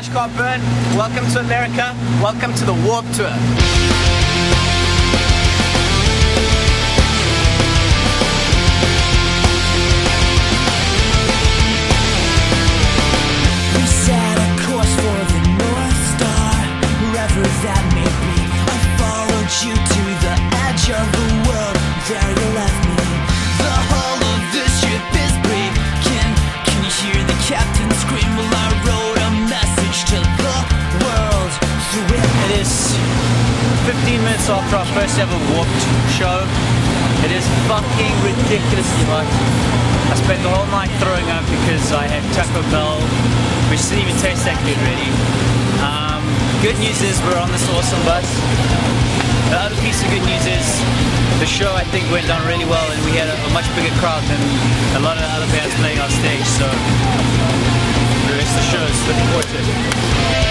CrashCarBurn. Welcome to America. Welcome to the Warped Tour. We set a course for the North Star, wherever that may be. I followed you to the edge of the world. There it. Is 15 minutes after our first ever Warped show. It is fucking ridiculously hot. I spent the whole night throwing up because I had Taco Bell, which didn't even taste that good really. Um, good news is we're on this awesome bus. The other piece of good news is the show I think went down really well and we had a, a much bigger crowd than a lot of the other bands playing on stage. So the rest of the show is looking forward to it.